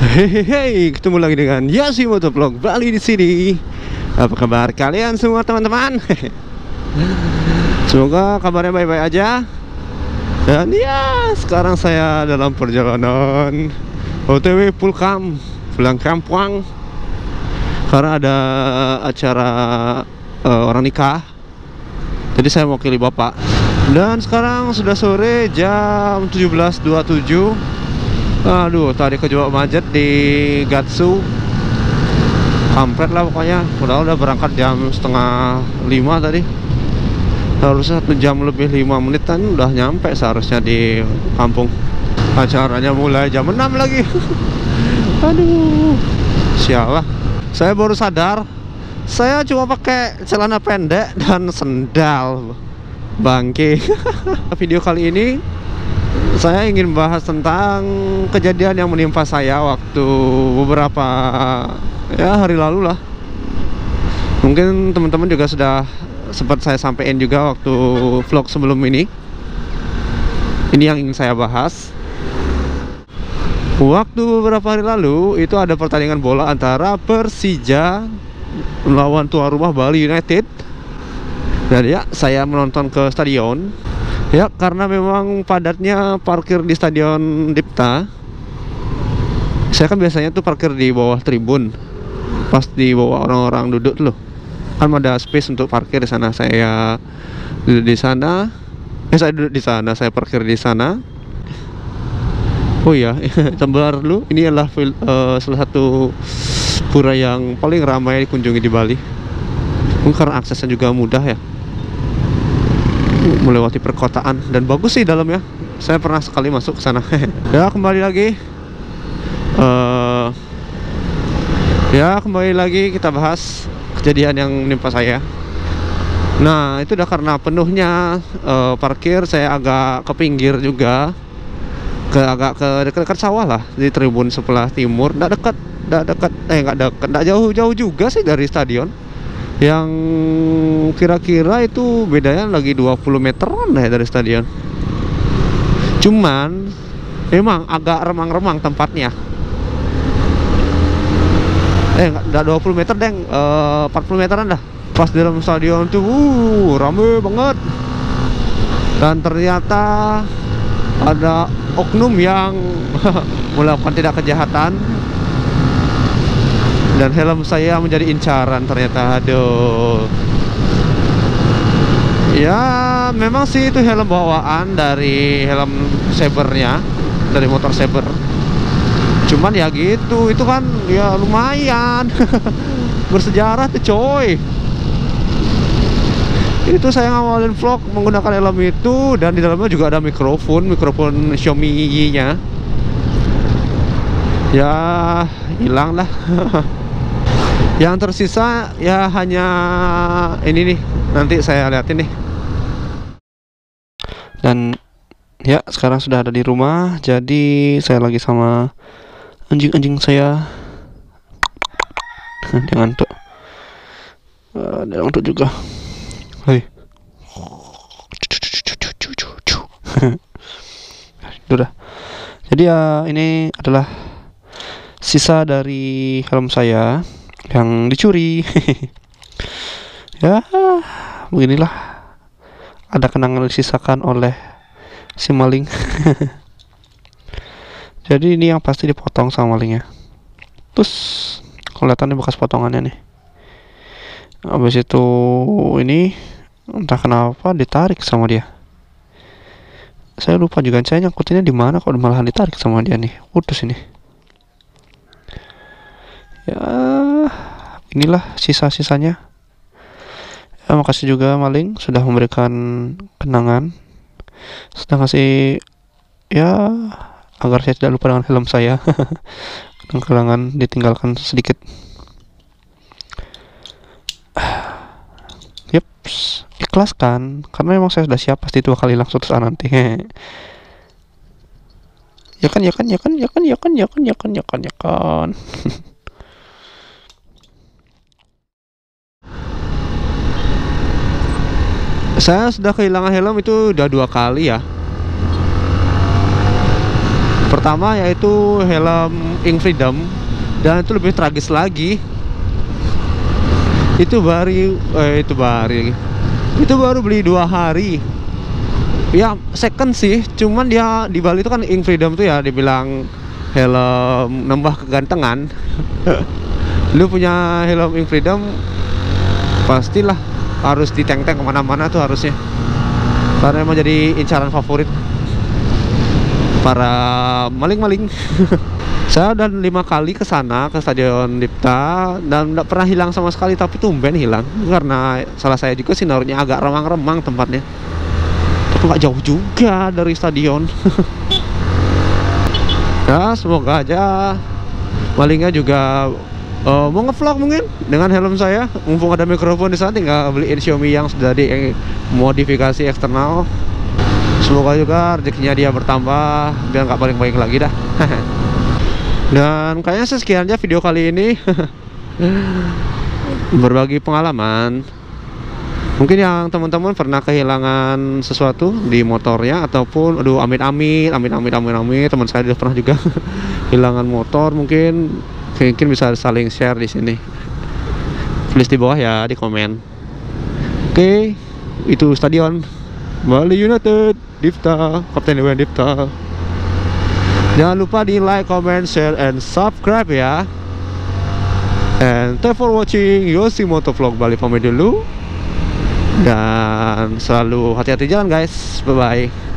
Hehehe, ketemu lagi dengan Yasi Motovlog Bali di sini. Apa kabar kalian semua teman-teman? Semoga kabarnya baik-baik aja. Dan ya, sekarang saya dalam perjalanan OTW Pulkam, pulang kampung. Karena ada acara eh, orang nikah. Jadi saya mewakili bapak. Dan sekarang sudah sore jam 17.27 Aduh, tadi kejebak macet di Gatsu. Kampret lah pokoknya. Udah udah berangkat jam setengah lima tadi. Harusnya satu jam lebih lima menitan Udah nyampe seharusnya di kampung. Acaranya mulai jam 6 lagi. Aduh Sialah Saya baru sadar Saya cuma pakai celana pendek dan sendal. Bangke. Video kali ini saya ingin bahas tentang kejadian yang menimpa saya waktu beberapa ya hari lalu lah. Mungkin teman-teman juga sudah sempat saya sampaikan juga waktu vlog sebelum ini. Ini yang ingin saya bahas. Waktu beberapa hari lalu itu ada pertandingan bola antara Persija melawan tuan rumah Bali United. Dan ya saya menonton ke stadion Ya, karena memang padatnya parkir di Stadion Dipta. Saya kan biasanya tuh parkir di bawah tribun. Pas di bawah orang-orang duduk loh. Kan ada space untuk parkir di sana. Saya duduk di sana. Eh, saya duduk di sana, saya parkir di sana. Oh iya, sebentar dulu. Ini adalah uh, salah satu pura yang paling ramai dikunjungi di Bali. Mungkin karena aksesnya juga mudah ya melewati perkotaan. Dan bagus sih dalamnya. Saya pernah sekali masuk ke sana. Ya kembali lagi. Uh, ya kembali lagi kita bahas kejadian yang menimpa saya. Nah itu udah karena penuhnya uh, parkir saya agak ke pinggir juga. Ke agak ke dekat-dekat sawah lah di tribun sebelah timur. Nggak dekat nggak dekat. Eh nggak dekat nggak jauh-jauh juga sih dari stadion yang kira-kira itu bedanya lagi 20 meteran ya dari stadion. Cuman emang agak remang-remang tempatnya. Eh enggak 20 meter deng. Uh, 40 meteran dah. Pas di dalam stadion tuh uh, rame banget. Dan ternyata ada oknum yang melakukan tidak kejahatan dan helm saya menjadi incaran ternyata aduh. Ya memang sih itu helm bawaan dari helm sabernya dari motor saber. Cuman ya gitu itu kan ya lumayan. Bersejarah tuh coy. Itu saya ngawalin vlog menggunakan helm itu dan di dalamnya juga ada mikrofon mikrofon Xiaomi nya ya hilang lah Yang tersisa ya hanya ini nih. Nanti saya liatin nih. Dan ya sekarang sudah ada di rumah. Jadi saya lagi sama anjing-anjing saya. Dia ngantuk. Uh, dia ngantuk juga. Hai. Udah. Jadi ya ini adalah sisa dari helm saya yang dicuri. Ya beginilah. Ada kenangan disisakan oleh si maling. Jadi ini yang pasti dipotong sama malingnya. Terus kelihatannya bekas potongannya nih. Habis itu ini entah kenapa ditarik sama dia. Saya lupa juga saya nyangkutinnya di mana kok malah ditarik sama dia nih. Putus ini. Ya inilah sisa-sisanya. Ya, makasih juga maling sudah memberikan kenangan. Sudah ngasih ya agar saya tidak lupa dengan film saya. Dan ditinggalkan sedikit. Yep ikhlas kan karena memang saya sudah siap pasti dua kali langsung terus nanti. Ya kan ya kan ya kan ya kan ya kan ya kan ya kan ya kan ya kan saya sudah kehilangan helm itu udah dua kali ya Pertama yaitu helm Ink Freedom dan itu lebih tragis lagi. Itu baru eh, itu baru itu baru beli dua hari. Ya second sih, cuman dia di Bali itu kan Ink Freedom tuh ya dibilang helm nambah kegantengan. Lu punya helm Ink Freedom pastilah harus diteng-teng ke mana-mana tuh harusnya. Karena emang jadi incaran favorit para maling-maling. Saya udah lima kali ke sana ke stadion Dipta dan tidak pernah hilang sama sekali tapi tumben hilang. Karena salah saya juga sinarnya agak remang-remang tempatnya. Tapi nggak jauh juga dari stadion. Ya semoga aja malingnya juga uh, mau ngevlog mungkin? Dengan helm saya mumpung ada mikrofon di sana tinggal beliin Xiaomi yang sudah dimodifikasi eksternal. Semoga juga rezekinya dia bertambah biar nggak paling-paling lagi dah. Dan kayaknya sekian aja video kali ini. Berbagi pengalaman. Mungkin yang teman-teman pernah kehilangan sesuatu di motornya ataupun aduh amit amit amit amit amit amit teman saya juga pernah juga kehilangan motor mungkin mungkin bisa saling share di sini. Tulis di bawah ya di komen. Oke itu stadion Bali United Dipta Kapten Dewan Dipta. Jangan lupa di like comment share and subscribe ya. And thank for watching Yosi Motovlog Bali pamit dulu. Dan selalu hati-hati jalan guys. Bye bye